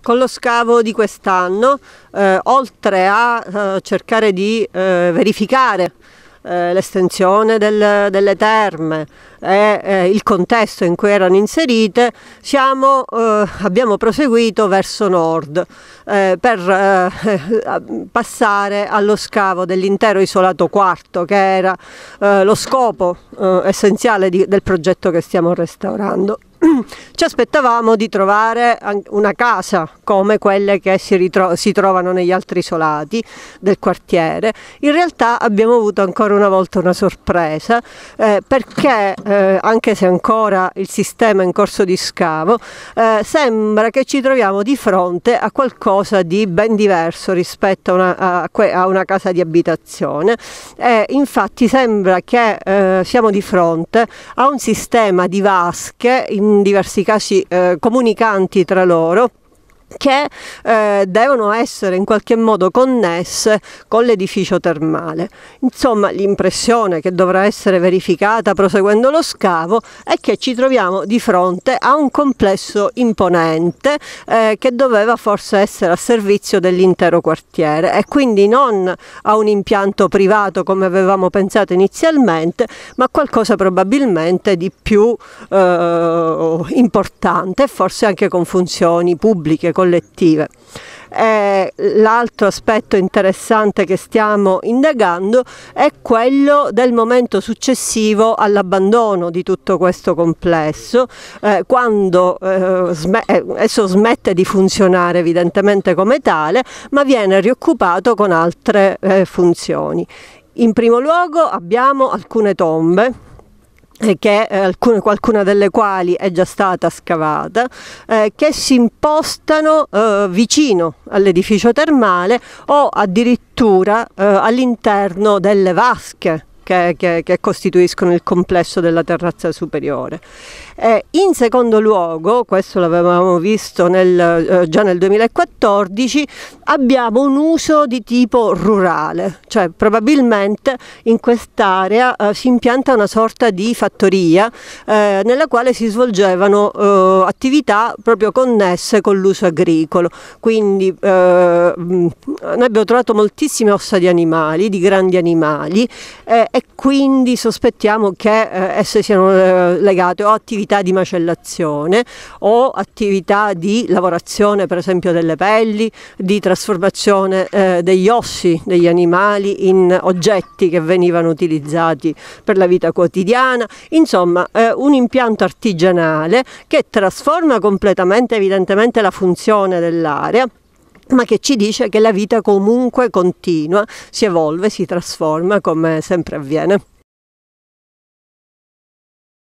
Con lo scavo di quest'anno, eh, oltre a eh, cercare di eh, verificare eh, l'estensione del, delle terme e eh, il contesto in cui erano inserite, siamo, eh, abbiamo proseguito verso nord eh, per eh, passare allo scavo dell'intero isolato quarto che era eh, lo scopo essenziale di, del progetto che stiamo restaurando. ci aspettavamo di trovare una casa come quelle che si, ritro- si, trovano negli altri isolati del quartiere. In realtà abbiamo avuto ancora una volta una sorpresa eh, perché eh, anche se ancora il sistema è in corso di scavo, eh, sembra che ci troviamo di fronte a qualcosa di ben diverso rispetto a una, a, a una casa di abitazione. infatti sembra che eh, siamo di fronte a un sistema di vasche in in diversi casi eh, comunicanti tra loro che eh, devono essere in qualche modo connesse con l'edificio termale. Insomma, l'impressione che dovrà essere verificata proseguendo lo scavo è che ci troviamo di fronte a un complesso imponente eh, che doveva forse essere a servizio dell'intero quartiere e quindi non a un impianto privato come avevamo pensato inizialmente, ma qualcosa probabilmente di più eh, importante forse anche con funzioni pubbliche collettive. L'altro aspetto interessante che stiamo indagando è quello del momento successivo all'abbandono di tutto questo complesso, eh, quando eh, sm eh, esso smette di funzionare evidentemente come tale, ma viene rioccupato con altre eh, funzioni. In primo luogo abbiamo alcune tombe che, eh, alcune, qualcuna delle quali è già stata scavata, eh, che si impostano eh, vicino all'edificio termale o addirittura eh, all'interno delle vasche che, che, che costituiscono il complesso della terrazza superiore. Eh, in secondo luogo, questo l'avevamo visto nel, eh, già nel 2014, abbiamo un uso di tipo rurale, cioè probabilmente in quest'area eh, si impianta una sorta di fattoria eh, nella quale si svolgevano eh, attività proprio connesse con l'uso agricolo. Quindi eh, noi abbiamo trovato moltissime ossa di animali, di grandi animali e quindi sospettiamo che esse siano legate o a attività di macellazione o attività di lavorazione per esempio delle pelli, di trasformazione eh, degli ossi degli animali in oggetti che venivano utilizzati per la vita quotidiana, insomma eh, un impianto artigianale che trasforma completamente evidentemente la funzione dell'area ma che ci dice che la vita comunque continua, si evolve, si trasforma come sempre avviene.